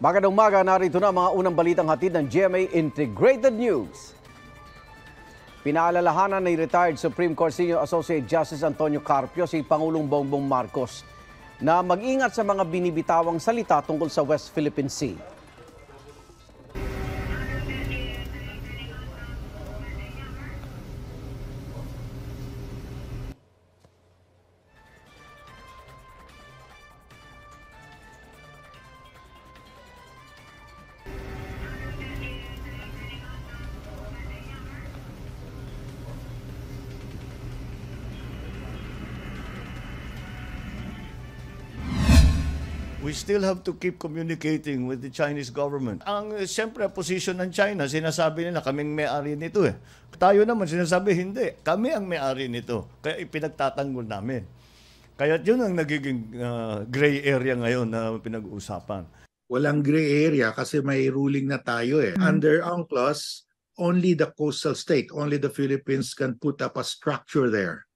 Magandang umaga, narito na mga unang balitang hatid ng GMA Integrated News. Pinaalalahanan ni retired Supreme Court Senior Associate Justice Antonio Carpio si Pangulong Bongbong Marcos na mag-ingat sa mga binibitawang salita tungkol sa West Philippine Sea. We still have to keep communicating with the Chinese government. Ang eh, siyempre position ng China, sinasabi nila kaming may-ari nito eh. Tayo naman sinasabi hindi, kami ang may-ari nito. Kaya ipinagtatanggol namin. Kaya yun ang nagiging uh, gray area ngayon na pinag-uusapan. Walang gray area kasi may ruling na tayo eh. Under UNCLOS, only the coastal state, only the Philippines can put up a structure there.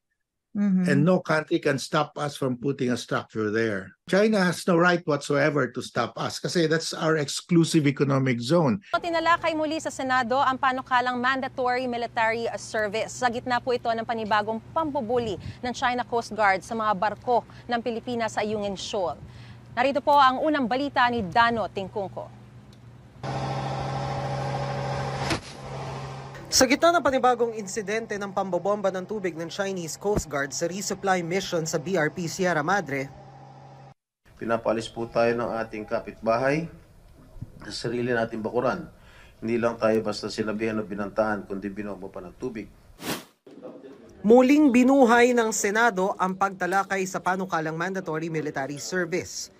Mhm. And no country can stop us from putting a structure there. China has no right whatsoever to stop us kasi that's our exclusive economic zone. Tinalakay muli sa Senado ang panukalang mandatory military service. Sa gitna po ito ng panibagong pambubuli ng China Coast Guard sa mga barko ng Pilipinas sa Ayungin Shoal. Narito po ang unang balita ni Dano Tingkungko. Sa gitna ng panibagong insidente ng pambobomba ng tubig ng Chinese Coast Guard sa resupply mission sa BRP Sierra Madre, Pinapalis po tayo ng ating kapitbahay sa sarili nating bakuran. Hindi lang tayo basta sinabihan o binantahan, kundi binomba pa ng tubig. muling binuhay ng Senado ang pagtalakay sa panukalang mandatory military service.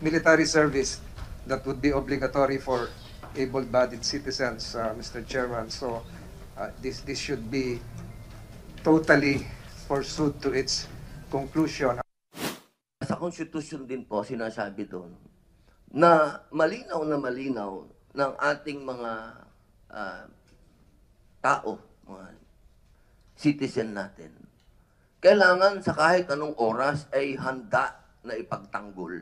military service that would be obligatory for able-bodied citizens, uh, Mr. Chairman. So uh, this this should be totally pursued to its conclusion. Sa konstitusyon din po sinasabi doon na malinaw na malinaw ng ating mga ah, tao, mga citizen natin. Kailangan sa kahit anong oras ay handa na ipagtanggol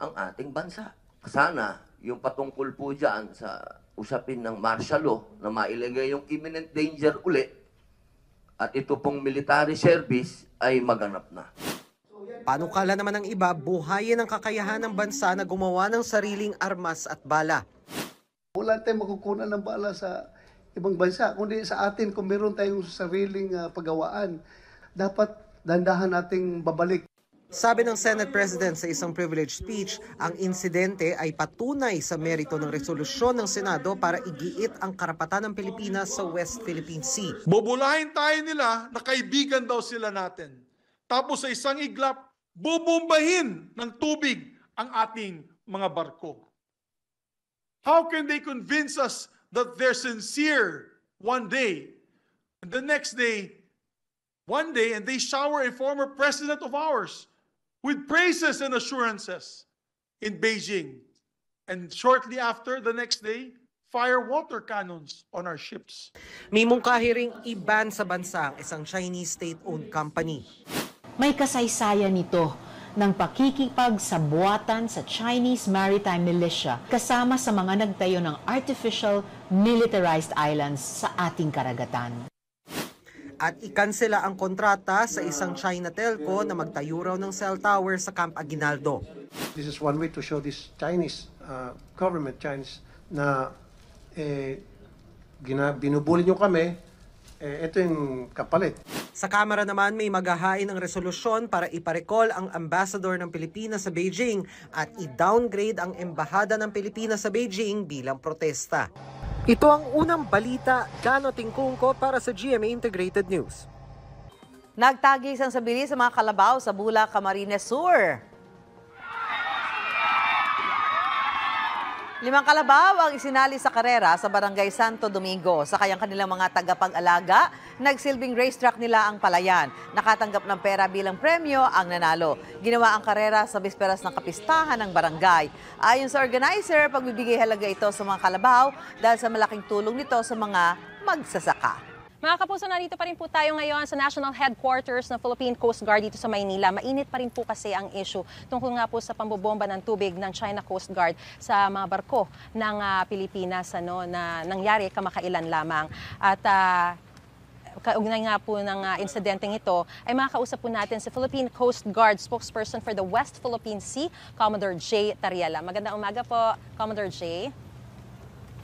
ang ating bansa. Sana yung patungkol po dyan sa usapin ng martial law na mailagay yung imminent danger uli at ito pong military service ay maganap na. Panukala naman ng iba, buhayin ang kakayahan ng bansa na gumawa ng sariling armas at bala. Wala tayong makukunan ng bala sa ibang bansa, kundi sa atin kung meron tayong sariling ah, paggawaan. Dapat dandahan nating babalik Sabi ng Senate President sa isang privilege speech, ang insidente ay patunay sa merito ng resolusyon ng Senado para igiit ang karapatan ng Pilipinas sa West Philippine Sea. Bubulahin tayo nila na kaibigan daw sila natin. Tapos sa isang iglap, bubombahin ng tubig ang ating mga barko. How can they convince us that they're sincere one day, and the next day, one day, and they shower a former president of ours with praises and assurances in Beijing. And shortly after, the next day, fire water cannons on our ships. May mungkahi ring iban sa bansa ang isang Chinese state-owned company. May kasaysayan nito ng pakikipagsabuatan sa Chinese Maritime Militia kasama sa mga nagtayo ng artificial militarized islands sa ating karagatan. At ikansela ang kontrata sa isang China telco na magtayo raw ng cell tower sa Camp Aguinaldo. This is one way to show this Chinese uh, government, Chinese, na eh, gina, binubuli nyo kami, eh, ito yung kapalit. Sa Kamara naman may maghahain ng resolusyon para iparecall ang ambassador ng Pilipinas sa Beijing at i-downgrade ang embahada ng Pilipinas sa Beijing bilang protesta. Ito ang unang balita, Dano Tingkungko para sa GMA Integrated News. Nagtagisan sa bilis sa mga kalabaw sa Bula, Camarines Sur. Limang kalabaw ang isinali sa karera sa Barangay Santo Domingo. Sa kayang kanilang mga tagapag-alaga, nagsilbing racetrack nila ang palayan. Nakatanggap ng pera bilang premyo ang nanalo. Ginawa ang karera sa bisperas ng kapistahan ng barangay. Ayon sa organizer, pagbibigay halaga ito sa mga kalabaw dahil sa malaking tulong nito sa mga magsasaka. Mga kapuso, narito pa rin po tayo ngayon sa National Headquarters ng Philippine Coast Guard dito sa Maynila. Mainit pa rin po kasi ang issue tungkol nga po sa pambobomba ng tubig ng China Coast Guard sa mga barko ng ah, Pilipinas ano, na nangyari kamakailan lamang. At ah, kaugnay nga po ng ah, insidenteng ito, ay makakausap po natin si Philippine Coast Guard spokesperson for the West Philippine Sea, Commodore J. Tariela. Magandang umaga po, Commodore J.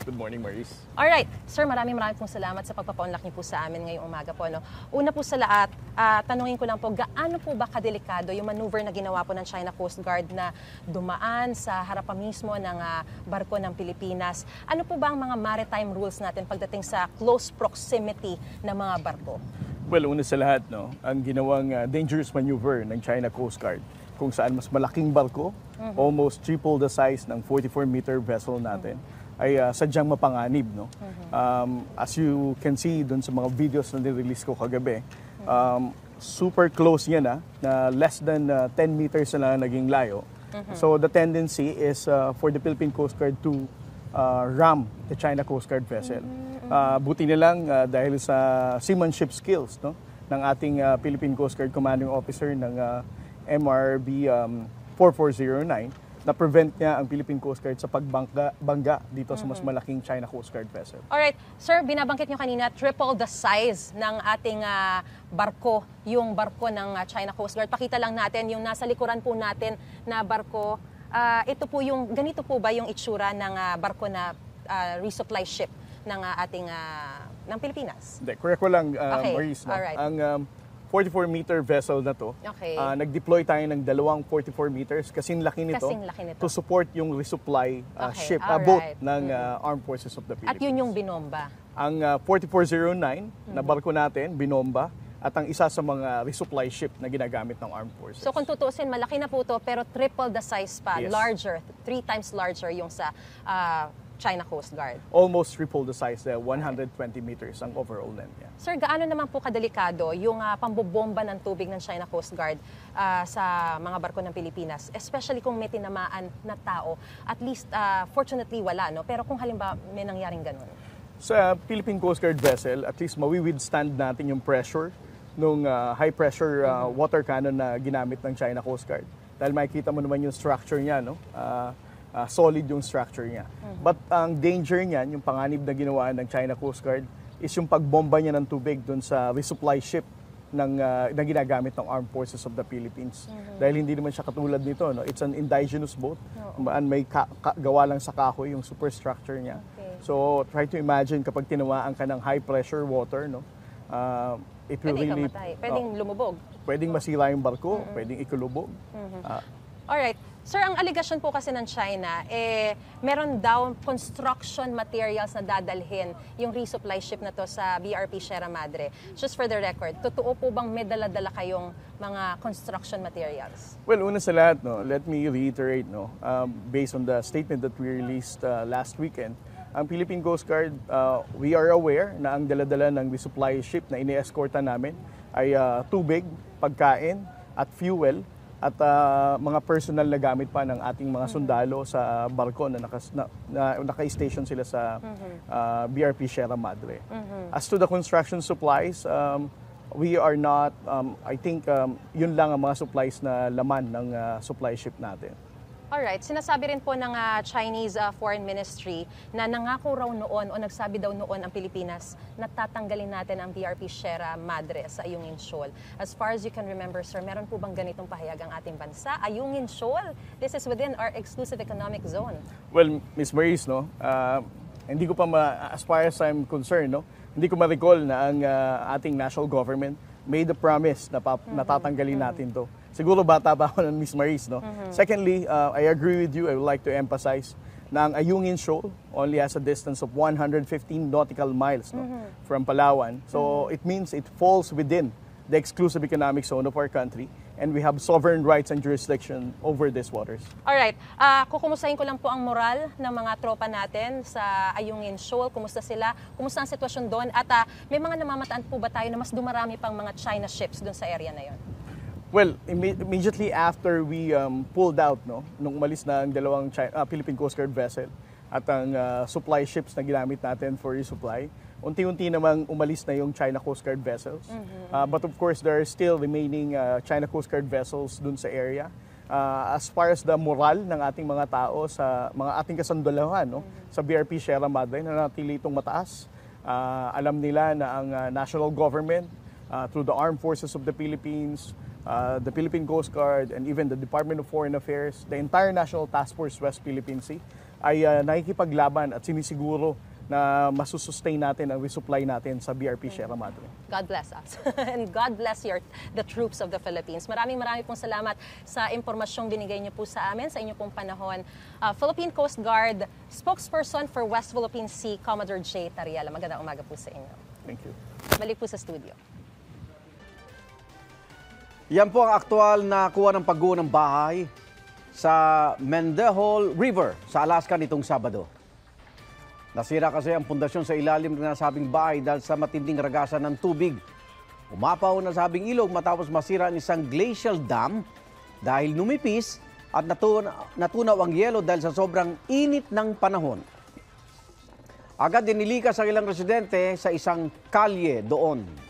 Good morning, Maurice. Alright, sir, maraming maraming pong salamat sa pagpapaunlak niyo po sa amin ngayong umaga po. No? Una po sa lahat, ah, tanungin ko lang po, gaano po ba kadelikado yung maneuver na ginawa po ng China Coast Guard na dumaan sa harapan mismo ng ah, barko ng Pilipinas? Ano po ba ang mga maritime rules natin pagdating sa close proximity ng mga barko? Well, una sa lahat, no, ang ginawang uh, dangerous maneuver ng China Coast Guard kung saan mas malaking barko, almost triple the size ng 44-meter vessel natin, ay uh, sadyang mapanganib. No? Um, as you can see dun sa mga videos na nirelease ko kagabi, um, super close yan na, na less than uh, 10 meters na lang naging layo. So the tendency is uh, for the Philippine Coast Guard to uh, ram the China Coast Guard vessel. Uh, buti na lang uh, dahil sa seamanship skills no, ng ating uh, Philippine Coast Guard Commanding Officer ng uh, MRB um, 4409 na prevent niya ang Philippine Coast Guard sa pagbangga bangga dito sa mas malaking China Coast Guard vessel. Alright, sir, binabangkit nyo kanina, triple the size ng ating ah, barko, yung barko ng ah, China Coast Guard. Pakita lang natin yung nasa likuran po natin na barko. Ah, ito po yung, ganito po ba yung itsura ng ah, barko na ah, resupply ship ng ah, ating, ah, ng Pilipinas? Hindi, correct ko lang, uh, Okay, Maurice. No? alright. Ang um, 44-meter vessel na to, Okay. uh, nag-deploy tayo ng dalawang 44 meters kasing laki nito, Kasing laki nito. to support yung resupply uh, Okay, ship, uh, boat ng uh, Armed Forces of the Philippines. At yun yung binomba. Ang uh, 4409 na Mhm. barko natin, binomba, at ang isa sa mga resupply ship na ginagamit ng Armed Forces. So kung tutuusin, malaki na po to, pero triple the size pa, Yes. larger, three times larger yung sa ah, China Coast Guard. Almost triple the size, uh, 120 meters ang overall length niya. Sir, gaano naman po kadelikado yung ah, pambobomba ng tubig ng China Coast Guard ah, sa mga barko ng Pilipinas, especially kung may tinamaan na tao. At least, ah, fortunately, wala, no? Pero kung halimbawa may nangyaring ganun. Sa Philippine Coast Guard vessel, at least mawi-withstand natin yung pressure nung uh, high pressure uh, water cannon na ginamit ng China Coast Guard. Dahil makikita mo naman yung structure niya, no? Uh, uh, solid yung structure niya. But ang danger niyan, yung panganib na ginawa ng China Coast Guard, is yung pagbomba niya ng tubig doon sa resupply ship ng uh, na ginagamit ng Armed Forces of the Philippines. Dahil hindi naman siya katulad nito, no? It's an indigenous boat. And may ka- ka- gawa lang sa kahoy yung superstructure niya. Okay. So try to imagine kapag tinawaan ka ng high pressure water, no? Uh, it will Pwede really kamatay, pwedeng lumubog. pwedeng masira yung barko, pwedeng ikulubog. Ah, Alright. Sir, ang allegation po kasi ng China, eh, meron daw construction materials na dadalhin yung resupply ship na to sa BRP Sierra Madre. Just for the record, totoo po bang may dala-dala kayong mga construction materials? Well, una sa lahat, no, let me reiterate, no, um, based on the statement that we released uh, last weekend, ang Philippine Coast Guard, uh, we are aware na ang daladala ng resupply ship na ini-escorta namin ay uh, tubig, pagkain, at fuel, at uh, mga personal na gamit pa ng ating mga sundalo sa barko na, nakas, na, na naka-station sila sa uh, BRP Sierra Madre. As to the construction supplies, um, we are not, um, I think um, yun lang ang mga supplies na laman ng uh, supply ship natin. Alright, sinasabi rin po ng ah, Chinese ah, Foreign Ministry na nangako raw noon o nagsabi daw noon ang Pilipinas na tatanggalin natin ang BRP Sierra Madre sa Ayungin Shoal. As far as you can remember, sir, meron po bang ganitong pahayag ang ating bansa? Ayungin Shoal, this is within our exclusive economic zone. Well, Miss Maurice, no, uh, hindi ko pa ma, as far as I'm concerned, no, hindi ko ma-recall na ang uh, ating national government made a promise na pap- natatanggalin natin to. Siguro bata pa ako ng Miss Maurice, no? Secondly, uh, I agree with you. I would like to emphasize na ang Ayungin Shoal only has a distance of 115 nautical miles no, from Palawan. So it means it falls within the exclusive economic zone of our country and we have sovereign rights and jurisdiction over these waters. Alright, ah kukumustahin ko lang po ang moral ng mga tropa natin sa Ayungin Shoal. Kumusta sila? Kumusta ang sitwasyon doon? At ah, may mga namamataan po ba tayo na mas dumarami pang mga China ships doon sa area na yon? Well, imme- immediately after we um, pulled out, no, nung umalis na ang dalawang Chi- ah, Philippine Coast Guard vessel at ang ah, supply ships na ginamit natin for resupply, unti-unti namang umalis na yung China Coast Guard vessels. Uh, but of course, there are still remaining uh, China Coast Guard vessels dun sa area. Uh, as far as the moral ng ating mga tao sa mga ating kasandalahan no, sa BRP Sierra Madre na natili itong mataas. Uh, alam nila na ang uh, national government uh, through the armed forces of the Philippines, uh, the Philippine Coast Guard, and even the Department of Foreign Affairs, the entire National Task Force West Philippine Sea, ay uh, nakikipaglaban at sinisiguro na masusustain natin ang resupply natin sa BRP Sierra Madre. God bless us. And God bless your, the troops of the Philippines. Maraming maraming pong salamat sa impormasyong binigay niyo po sa amin sa inyo pong panahon. Uh, Philippine Coast Guard spokesperson for West Philippine Sea, Commodore J. Tariela. Magandang umaga po sa inyo. Thank you. Balik po sa studio. Yan po ang aktual na kuha ng pagguho ng bahay sa Mendehol River sa Alaska nitong Sabado. Nasira kasi ang pundasyon sa ilalim ng nasabing bahay dahil sa matinding ragasan ng tubig. Umapaw na sabing ilog matapos masira ang isang glacial dam dahil numipis at natunaw ang yelo dahil sa sobrang init ng panahon. Agad dinilikas ang ilang residente sa isang kalye doon.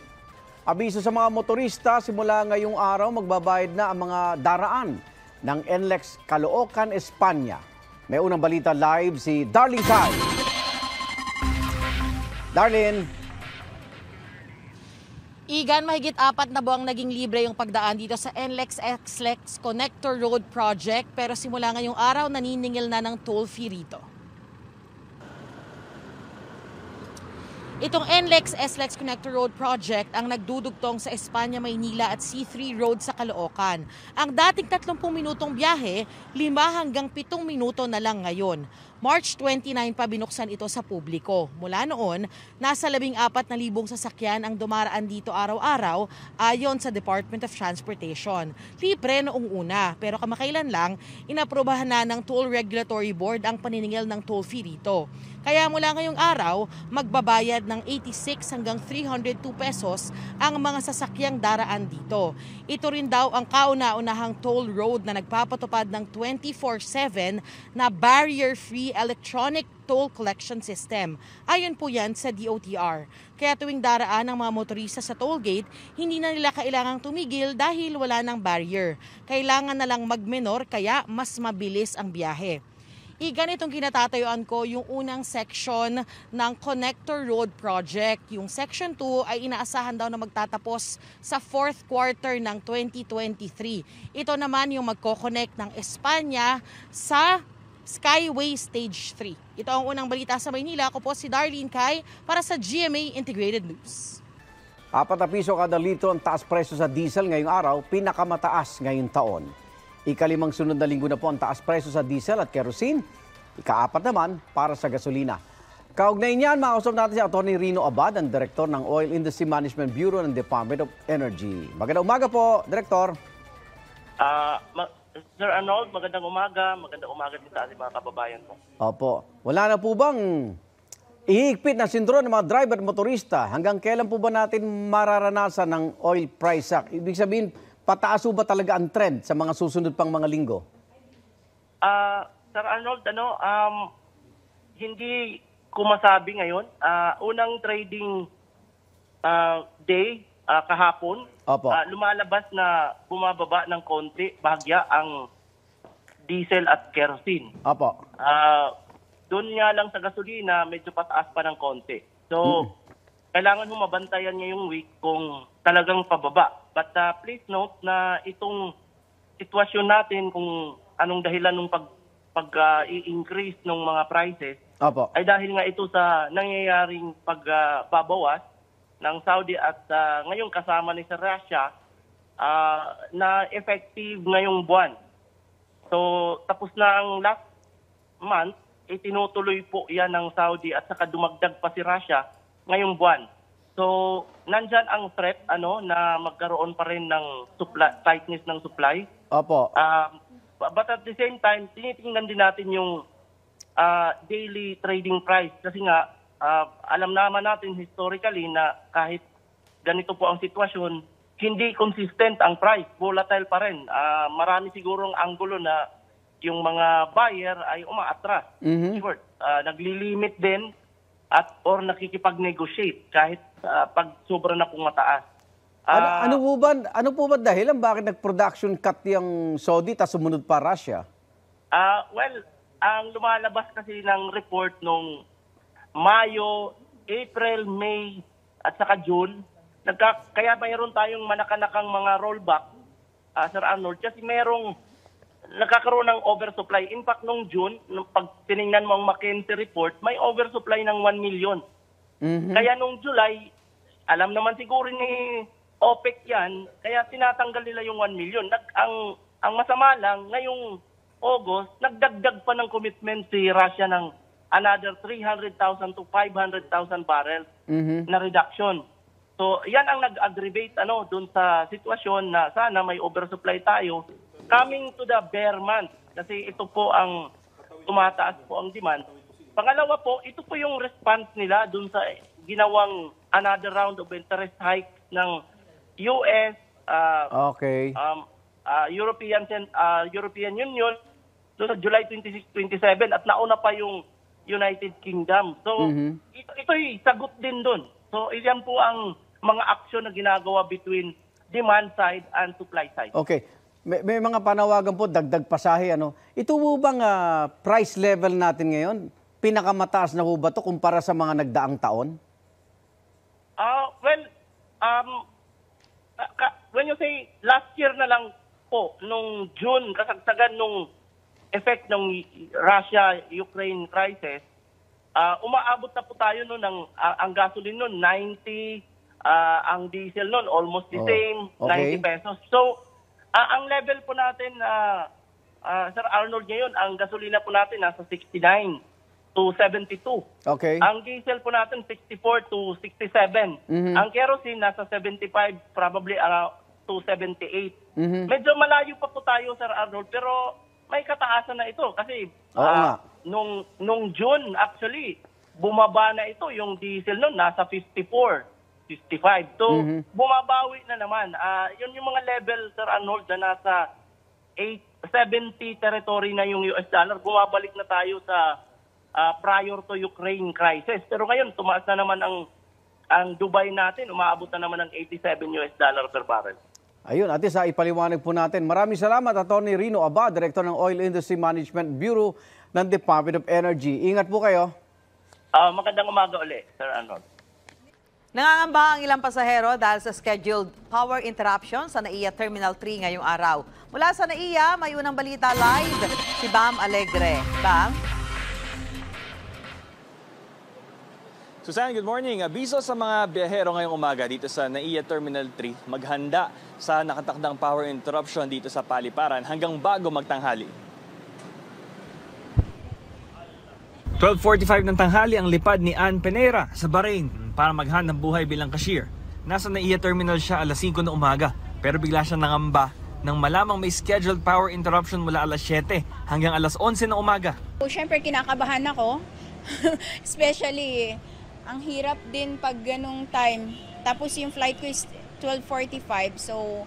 Abiso sa mga motorista, simula ngayong araw magbabayad na ang mga daraan ng NLEX Caloocan, Espanya. May unang balita live si Darling Kai. Darlene. Igan, mahigit apat na buwang naging libre yung pagdaan dito sa NLEX XLEX Connector Road Project pero simula ngayong araw naniningil na ng toll fee rito. Itong NLEX SLEX Connector Road Project ang nagdudugtong sa Espanya, Maynila at C3 Road sa Caloocan. Ang dating 30 minutong biyahe, 5 hanggang 7 minuto na lang ngayon. March 29 pa binuksan ito sa publiko. Mula noon, nasa 14,000 sasakyan ang dumaraan dito araw-araw ayon sa Department of Transportation. Libre noong una, pero kamakailan lang, inaprobahan na ng Toll Regulatory Board ang paniningil ng toll fee rito. Kaya mula ngayong araw, magbabayad ng 86 hanggang 302 pesos ang mga sasakyang daraan dito. Ito rin daw ang kauna-unahang toll road na nagpapatupad ng 24-7 na barrier-free electronic toll collection system. Ayon po yan sa DOTR. Kaya tuwing daraan ng mga motorista sa toll gate, hindi na nila kailangang tumigil dahil wala ng barrier. Kailangan na lang magmenor kaya mas mabilis ang biyahe. Igan itong kinatatayuan ko yung unang section ng Connector Road Project. Yung section 2 ay inaasahan daw na magtatapos sa fourth quarter ng 2023. Ito naman yung magkoconnect ng Espanya sa Skyway Stage 3. Ito ang unang balita sa Maynila. Ako po si Darlene Kai para sa GMA Integrated News. Apat na piso kada litro ang taas presyo sa diesel ngayong araw, pinakamataas ngayong taon. Ikalimang sunod na linggo na po ang taas presyo sa diesel at kerosene. Ikaapat naman para sa gasolina. Kaugnay niyan, makausap natin si Atty. Rino Abad, ang Direktor ng Oil Industry Management Bureau ng Department of Energy. Magandang umaga po, Direktor. Ah, ma- Sir Arnold, magandang umaga. Magandang umaga din sa ating mga kababayan po. Opo. Wala na po bang ihigpit na sindro ng mga driver at motorista? Hanggang kailan po ba natin mararanasan ng oil price shock? Ibig sabihin, pataas ba talaga ang trend sa mga susunod pang mga linggo? Ah, Sir Arnold, ano, um, hindi ko masabi ngayon. Ah, unang trading ah, day ah, kahapon, Opo. ah, lumalabas na bumababa ng konti, bahagya ang diesel at kerosene. Opo. Ah, doon nga lang sa gasolina, medyo pataas pa ng konti. So, kailangan mo mabantayan ngayong week kung talagang pababa. But ah, please note na itong sitwasyon natin kung anong dahilan ng pag pag ah, i-increase ng mga prices Opo. ay dahil nga ito sa nangyayaring pagbabawas ng Saudi at ah, ngayong kasama ni sa Russia ah, na effective ngayong buwan. So tapos na ang last month, itinutuloy po yan ng Saudi at saka dumagdag pa si Russia ngayong buwan. So nandyan ang threat ano na magkaroon pa rin ng supply, tightness ng supply. Opo. Um, but at the same time, tinitingnan din natin yung ah, daily trading price kasi nga ah, alam naman natin historically na kahit ganito po ang sitwasyon, hindi consistent ang price, volatile pa rin. Ah, marami sigurong anggulo na yung mga buyer ay umaatras. Mhm. Short. Ah, naglilimit din at or nakikipag-negotiate kahit ah, pag sobra na pong mataas. Ano, Ah, ano po ba, ano po ba dahilan bakit nag-production cut yung Saudi tapos sumunod pa Russia? Ah, well, ang lumalabas kasi ng report nung Mayo, April, May at saka June, nagka, kaya mayroon tayong manakanakang mga rollback, ah, Sir Arnold, kasi merong nagkakaroon ng oversupply. In fact, nung June, nung pag tiningnan mo ang McKinsey report, may oversupply ng 1 million. Kaya nung July, alam naman siguro ni OPEC yan, kaya tinatanggal nila yung 1 million. Nag, ang, ang masama lang, ngayong August, nagdagdag pa ng commitment si Russia ng another 300,000 to 500,000 barrels na reduction. So, yan ang nag-aggravate ano, dun sa sitwasyon na sana may oversupply tayo coming to the bear month. Kasi ito po ang tumataas po ang demand. Pangalawa po, ito po yung response nila dun sa ginawang another round of interest hike ng US, uh, Okay. um, uh, European uh, European Union doon sa July 26, 27 at nauna pa yung United Kingdom. So Mhm. ito ito'y sagot din doon. So iyan po ang mga aksyon na ginagawa between demand side and supply side. Okay. May, may mga panawagan po, dagdag pasahe. Ano. Ito po bang ah, price level natin ngayon? Pinakamataas na po ba ito kumpara sa mga nagdaang taon? Ah, well, um, when you say last year na lang po, nung June, kasagsagan nung effect ng Russia-Ukraine crisis, ah, umaabot na po tayo noon ng ah, ang gasoline noon 90, ah, ang diesel noon almost the Oh, same, okay. 90 pesos. So, ah, ang level po natin na Sir Arnold ngayon, ang gasolina po natin nasa 69 to 72. Okay. Ang diesel po natin 64 to 67. Mhm. Ang kerosene nasa 75 probably uh, to 78. Mhm. Medyo malayo pa po tayo Sir Arnold pero may kataasan na ito kasi Oo ah, nga. nung nung June actually bumaba na ito yung diesel noon nasa 54 55. So Mhm. bumabawi na naman. Ah, yun yung mga level Sir Arnold na nasa 8 70 territory na yung US dollar. Bumabalik na tayo sa ah, prior to Ukraine crisis. Pero ngayon, tumaas na naman ang ang Dubai natin, umaabot na naman ng 87 US dollar per barrel. Ayun, ate, sa ipaliwanag po natin. Maraming salamat, Atty. Rino Aba, Director ng Oil Industry Management Bureau ng Department of Energy. Ingat po kayo. Ah, magandang umaga ulit, Sir Arnold. Nangangamba ang ilang pasahero dahil sa scheduled power interruption sa NAIA Terminal 3 ngayong araw. Mula sa NAIA, may unang balita live si Bam Alegre. Bam? Susan, good morning. Abiso sa mga biyahero ngayong umaga dito sa NAIA Terminal 3, maghanda sa nakatakdang power interruption dito sa Paliparan hanggang bago magtanghali. 12.45 ng tanghali ang lipad ni Ann Penera sa Bahrain para maghanap buhay bilang cashier. Nasa NAIA Terminal siya alas 5 ng umaga pero bigla siya nangamba nang malamang may scheduled power interruption mula alas 7 hanggang alas 11 ng umaga. So, syempre kinakabahan ako. Especially, ang hirap din pag ganong time. Tapos yung flight ko is 12.45. So,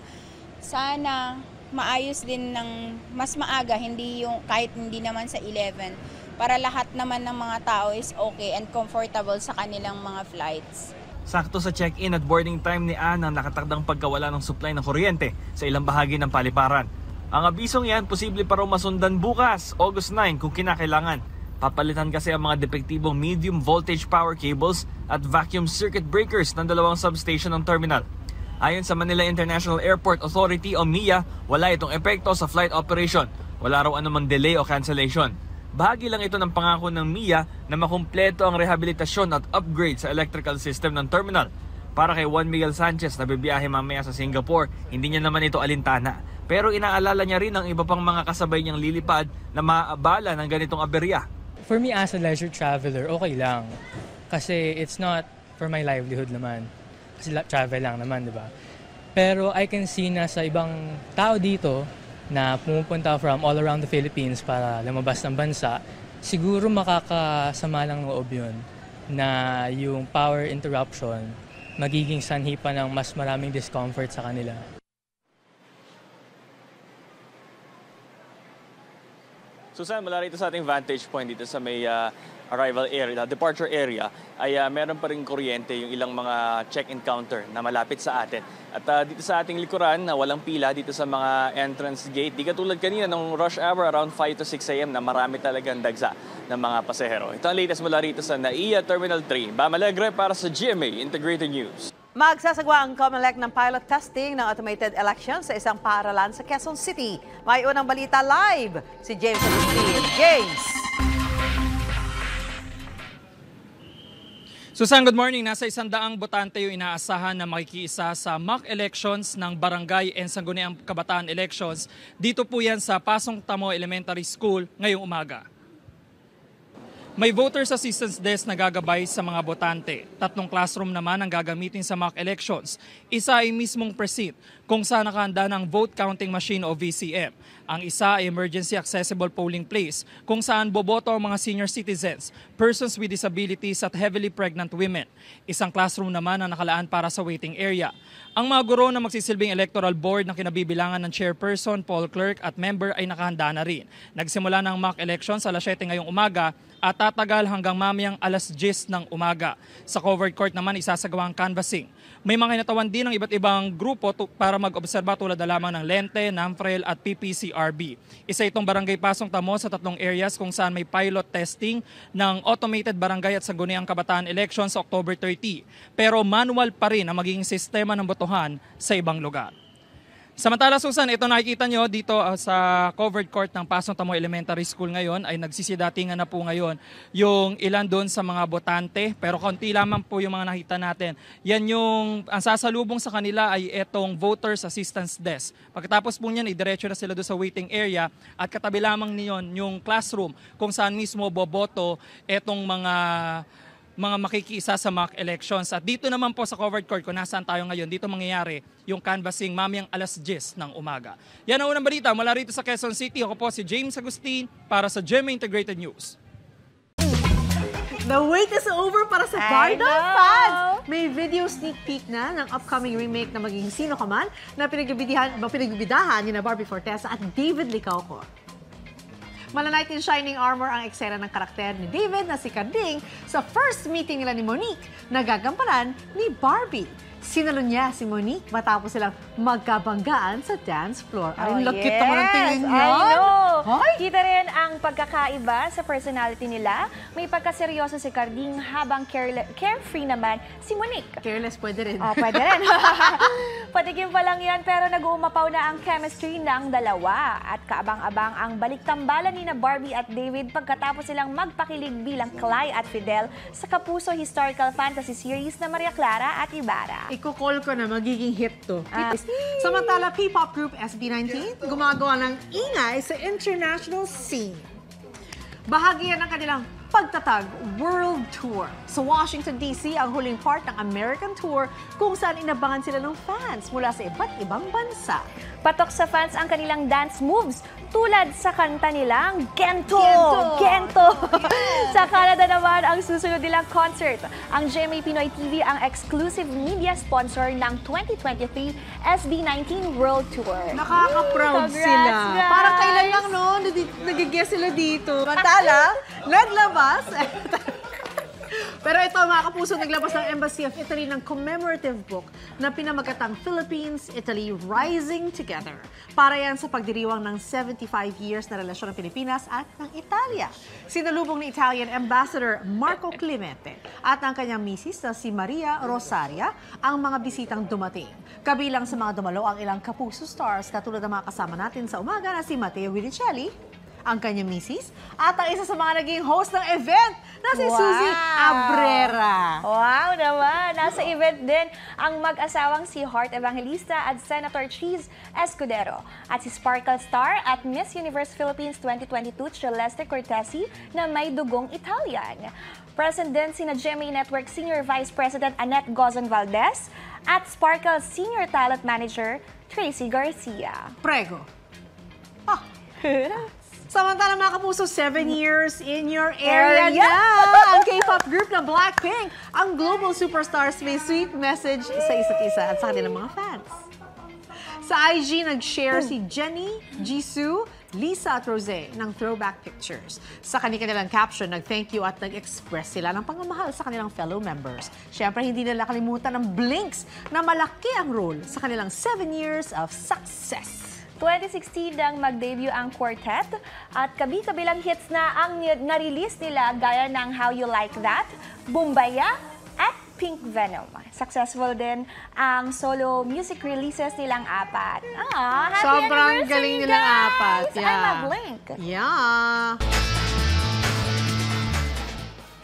sana maayos din ng mas maaga, hindi yung kahit hindi naman sa 11 para lahat naman ng mga tao is okay and comfortable sa kanilang mga flights. Sakto sa check-in at boarding time ni Ann ang nakatakdang pagkawala ng supply ng kuryente sa ilang bahagi ng paliparan. Ang abisong yan, posible pa raw masundan bukas, August 9 kung kinakailangan. Papalitan kasi ang mga depektibong medium voltage power cables at vacuum circuit breakers ng dalawang substation ng terminal. Ayon sa Manila International Airport Authority o MIA, wala itong epekto sa flight operation. Wala raw anumang delay o cancellation. Bahagi lang ito ng pangako ng MIA na makumpleto ang rehabilitasyon at upgrade sa electrical system ng terminal. Para kay Juan Miguel Sanchez na bibiyahe mamaya sa Singapore, hindi niya naman ito alintana. Pero inaalala niya rin ang iba pang mga kasabay niyang lilipad na maaabala ng ganitong aberya. For me as a leisure traveler, okay lang. Kasi it's not for my livelihood naman. Kasi travel lang naman, di ba? Pero I can see na sa ibang tao dito na pumupunta from all around the Philippines para lumabas ng bansa, siguro makakasama lang ng loob yun na yung power interruption magiging sanhi pa ng mas maraming discomfort sa kanila. Susan, mula rito sa ating vantage point dito sa may ah, arrival area, departure area, ay ah, meron pa rin kuryente yung ilang mga check-in counter na malapit sa atin. At ah, dito sa ating likuran, na walang pila dito sa mga entrance gate. Di katulad kanina nung rush hour around 5 to 6 a.m. na marami talagang dagsa ng mga pasahero. Ito ang latest mula rito sa NAIA Terminal 3. Bam Alegre para sa GMA Integrated News. Magsasagwa ang COMELEC ng pilot testing ng automated election sa isang paaralan sa Quezon City. May unang balita live, si James Agustin. James! Susan, good morning. Nasa isang daang botante yung inaasahan na makikiisa sa mock elections ng Barangay and Sangguniang Kabataan Elections. Dito po yan sa Pasong Tamo Elementary School ngayong umaga. May voters assistance desk na gagabay sa mga botante. Tatlong classroom naman ang gagamitin sa mock elections. Isa ay mismong precinct kung saan nakahanda ng vote counting machine o VCM. Ang isa ay emergency accessible polling place kung saan boboto ang mga senior citizens, persons with disabilities at heavily pregnant women. Isang classroom naman ang nakalaan para sa waiting area. Ang mga guro na magsisilbing electoral board na kinabibilangan ng chairperson, poll clerk at member ay nakahanda na rin. Nagsimula ng mock elections sa alas 7 ngayong umaga at tatagal hanggang mamayang alas 10 ng umaga. Sa covered court naman isasagawa ang canvassing. May mga inatawan din ng iba't ibang grupo tu- para mag-obserba tulad na lamang ng Lente, NAMFREL at PPCRB. Isa itong barangay Pasong Tamo sa tatlong areas kung saan may pilot testing ng automated barangay at Sangguniang Kabataan Elections sa October 30. Pero manual pa rin ang magiging sistema ng botohan sa ibang lugar. Samantala Susan, ito nakikita nyo dito uh, sa covered court ng Pasong Tamo Elementary School ngayon ay nagsisidatingan na po ngayon yung ilan doon sa mga botante pero kaunti lamang po yung mga nakita natin. Yan yung ang sasalubong sa kanila ay etong Voters Assistance Desk. Pagkatapos po niyan, idiretso na sila doon sa waiting area at katabi lamang niyon yung classroom kung saan mismo boboto etong mga mga makikiisa sa mock elections. At dito naman po sa covered court, kung nasaan tayo ngayon, dito mangyayari yung canvassing mamayang alas 10 ng umaga. Yan ang unang balita mula rito sa Quezon City. Ako po si James Agustin para sa GMA Integrated News. The wait is over para sa I Bardo know. fans! May video sneak peek na ng upcoming remake na magiging Sino Ka Man na pinagbibidahan, pinagbibidahan ni na Barbie Fortesa at David Licauco. Malanight in shining armor ang eksena ng karakter ni David na si Carding sa first meeting nila ni Monique na gagampanan ni Barbie. Sinalo niya si Monique matapos silang magkabanggaan sa dance floor. Ay, Oh, lagkit naman ang tingin yes, niya. I know. Kita rin ang pagkakaiba sa personality nila. May pagkaseryoso si Carding habang carele- carefree naman si Monique. Careless pwede rin. Oh, pwede rin. Patikim pa lang yan pero nag-uumapaw na ang chemistry ng dalawa. At kaabang-abang ang baliktambala ni na Barbie at David pagkatapos silang magpakilig bilang Cly at Fidel sa Kapuso Historical Fantasy Series na Maria Clara at Ibarra. Iko-call ko na magiging hit to. Ah. Samantala, P-pop group SB19 gumagawa ng ingay sa international scene. Bahagi yan ng kanilang pagtatag World Tour. Sa Washington, D.C., ang huling part ng American Tour kung saan inabangan sila ng fans mula sa iba't ibang bansa. Patok sa fans ang kanilang dance moves tulad sa kanta nilang Gento! Gento! Gento! sa Canada naman ang susunod nilang concert. Ang GMA Pinoy TV ang exclusive media sponsor ng 2023 SB19 World Tour. Nakaka-proud sila. guys! Parang kailan lang, no? Nagigess sila dito. Samantala, naglabas. Pero ito mga kapuso, naglabas ng Embassy of Italy ng commemorative book na pinamagatang Philippines, Italy Rising Together. Para yan sa pagdiriwang ng 75 years na relasyon ng Pilipinas at ng Italia. Sinalubong ni Italian Ambassador Marco Clemente at ang kanyang misis na si Maria Rosaria ang mga bisitang dumating. Kabilang sa mga dumalo ang ilang kapuso stars katulad ng mga kasama natin sa umaga na si Matteo Vinicelli, ang kanyang misis, at ang isa sa mga naging host ng event na si Suzy Abrera. Wow naman! Nasa event din ang mag-asawang si Heart Evangelista at Senator Cheese Escudero at si Sparkle Star at Miss Universe Philippines 2022 Celeste Cortesi na may dugong Italian. Present din sina GMA Network Senior Vice President Annette Gozon Valdez at Sparkle Senior Talent Manager Tracy Garcia. Prego. Ah. Samantala mga kapuso, seven years in your area Area. na! Ang K-pop group na Blackpink, ang global superstars may sweet message sa isa't isa at sa kanilang mga fans. Sa IG, nag-share si Jenny Jisoo Lisa at Rose ng Throwback Pictures. Sa kanilang caption, nag-thank you at nag-express sila ng pangmamahal sa kanilang fellow members. Siyempre, hindi nila kalimutan ng Blinks na malaki ang role sa kanilang 7 years of success. 2016 nang mag-debut ang quartet at kabi-kabilang hits na ang na-release nila gaya ng How You Like That, Bumbaya at Pink Venom. Successful din ang solo music releases nilang apat. Ah, happy Sobrang anniversary, galing nilang guys! apat. I'm Yeah. a blink. Yeah.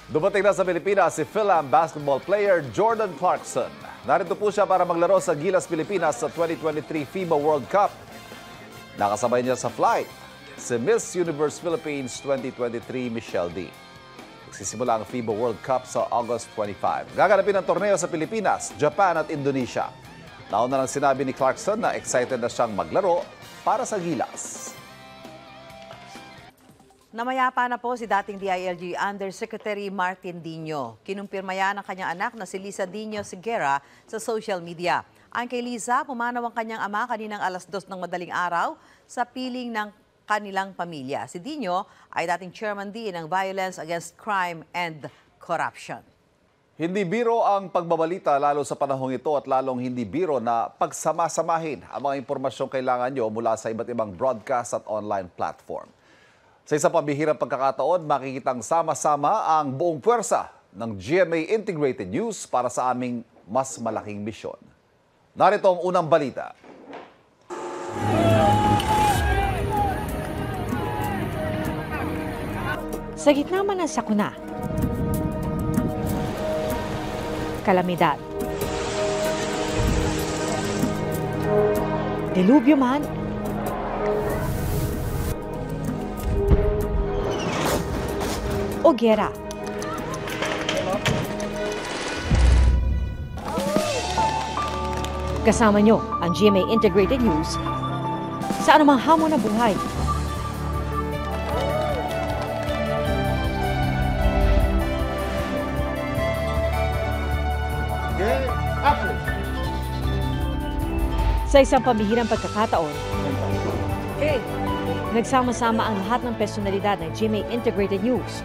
Dumating na sa Pilipinas si Philam basketball player Jordan Clarkson. Narito po siya para maglaro sa Gilas, Pilipinas sa 2023 FIBA World Cup. Nakasabay niya sa flight si Miss Universe Philippines 2023 Michelle D. Magsisimula ang FIBA World Cup sa August 25. Gaganapin ang torneo sa Pilipinas, Japan at Indonesia. Nauna nang sinabi ni Clarkson na excited na siyang maglaro para sa Gilas. Namayapa na po si dating DILG Undersecretary Martin Dino. Kinumpirma yan ang kanyang anak na si Lisa Dino Segura sa social media. Ang kay Lisa, pumanaw ang kanyang ama kaninang alas dos ng madaling araw sa piling ng kanilang pamilya. Si Dino ay dating chairman din ng Violence Against Crime and Corruption. Hindi biro ang pagbabalita lalo sa panahong ito at lalong hindi biro na pagsamasamahin ang mga impormasyong kailangan nyo mula sa iba't ibang broadcast at online platform. Sa isang pambihirang pagkakataon, makikitang sama-sama ang buong puwersa ng GMA Integrated News para sa aming mas malaking misyon. Narito ang unang balita. Sa gitna man ng sakuna, kalamidad, dilubyo man, o gera. Kasama nyo ang GMA Integrated News sa anumang hamon ng buhay. Sa isang pambihirang pagkakataon, nagsama-sama ang lahat ng personalidad ng GMA Integrated News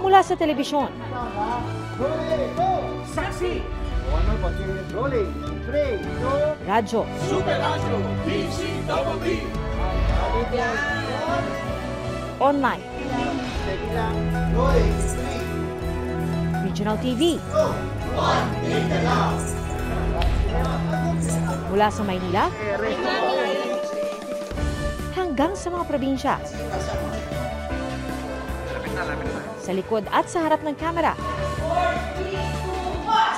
mula sa telebisyon, Saksi! Rolling. 3, 2, radyo, Super Radio, DCWB. online, regional TV, mula sa Maynila hanggang sa mga probinsya. Sa likod at sa harap ng kamera.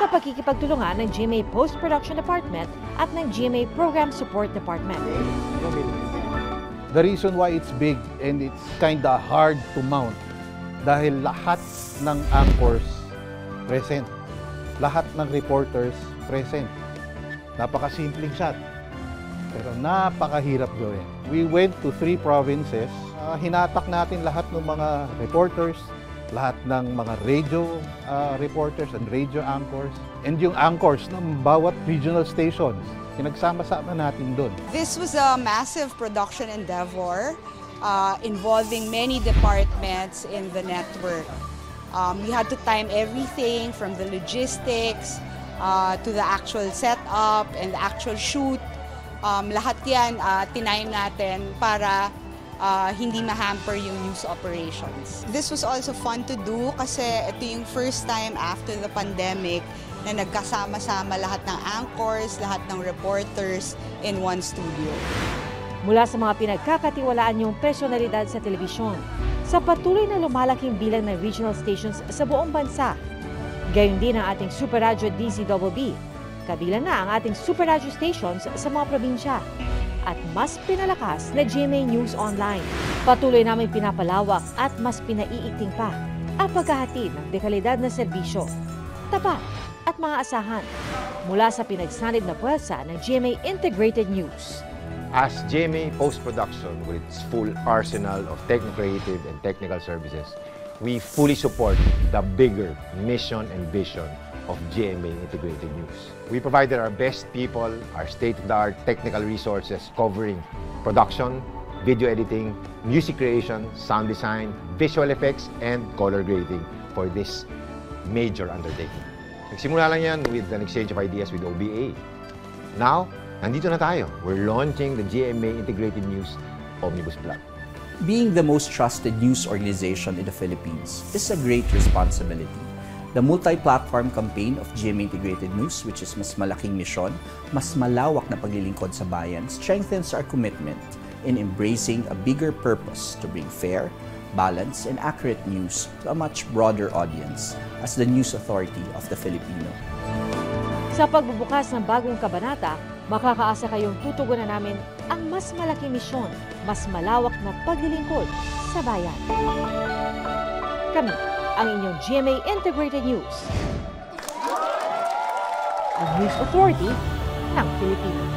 Sa pagkikipagtulungan ng GMA Post-Production Department at ng GMA Program Support Department. The reason why it's big and it's kinda hard to mount dahil lahat ng anchors present. Lahat ng reporters present. Napakasimpleng shot. Pero napakahirap gawin. We went to three provinces. Ah, hinatak natin lahat ng mga reporters, lahat ng mga radio ah, reporters and radio anchors, and yung anchors ng bawat regional stations. Pinagsama-sama natin doon. This was a massive production endeavor uh, involving many departments in the network. Um, we had to time everything from the logistics uh, to the actual setup and the actual shoot. Um, lahat yan uh, tinime natin para uh, hindi ma-hamper yung news operations. This was also fun to do kasi ito yung first time after the pandemic na nagkasama-sama lahat ng anchors, lahat ng reporters in one studio. Mula sa mga pinagkakatiwalaan niyong personalidad sa telebisyon, sa patuloy na lumalaking bilang ng regional stations sa buong bansa. Gayon din ang ating Super Radio DZWB. Kabilang na ang ating Super Radio stations sa mga probinsya. At mas pinalakas na GMA News Online. Patuloy namin pinapalawak at mas pinaiigting pa ang paghahatid ng dekalidad na serbisyo. Tapat at mga asahan mula sa pinagsanib na pwersa ng GMA Integrated News. As GMA Post Production with its full arsenal of techno-creative and technical services, we fully support the bigger mission and vision of GMA Integrated News. We provided our best people, our state-of-the-art technical resources covering production, video editing, music creation, sound design, visual effects, and color grading for this major undertaking. Nagsimula lang yan with an exchange of ideas with OBA. Now, nandito na tayo. We're launching the GMA Integrated News Omnibus Plan. Being the most trusted news organization in the Philippines is a great responsibility. The multi-platform campaign of GMA Integrated News, which is Mas Malaking Misyon, Mas Malawak na Paglilingkod sa Bayan, strengthens our commitment in embracing a bigger purpose to bring fair, balanced, and accurate news to a much broader audience as the news authority of the Filipino. Sa pagbubukas ng bagong kabanata, makakaasa kayong tutugunan namin ang mas malaking misyon, mas malawak na paglilingkod sa bayan. Kami, ang inyong GMA Integrated News. Ang News Authority ng Pilipinas.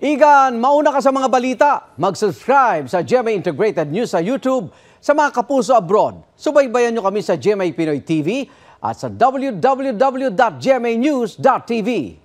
Igan, mauna ka sa mga balita. Mag-subscribe sa GMA Integrated News sa YouTube. Sa mga kapuso abroad, subaybayan nyo kami sa GMA Pinoy TV at sa www.gmanews.tv.